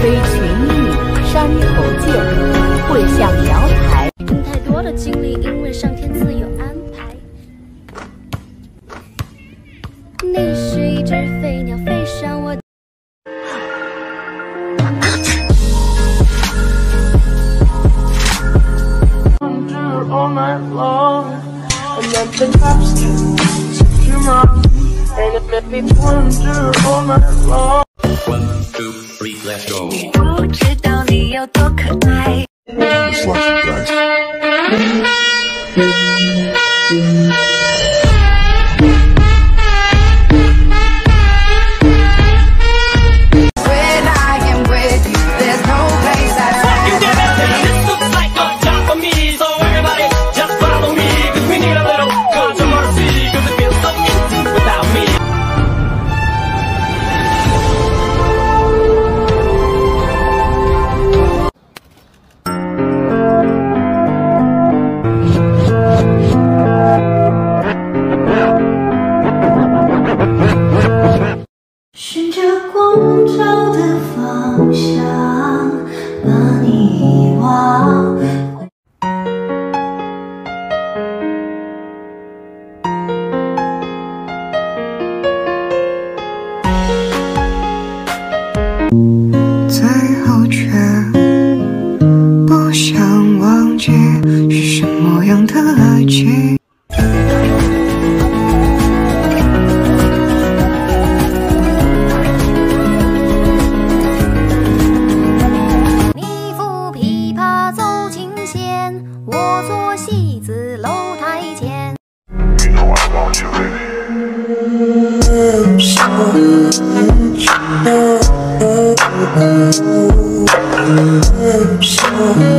飞群鸟山头见会向瑶台，太多的经历，因为上天自有安排。你是一只飞鸟，飞上我。One, two, three, let's go. 不知道你有多可爱。 最后却不想忘记是什么样的爱情。你抚琵琶奏琴弦，我做戏子楼台前。Oh.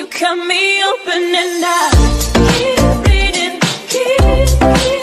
You cut me open and I keep bleeding, keep, keep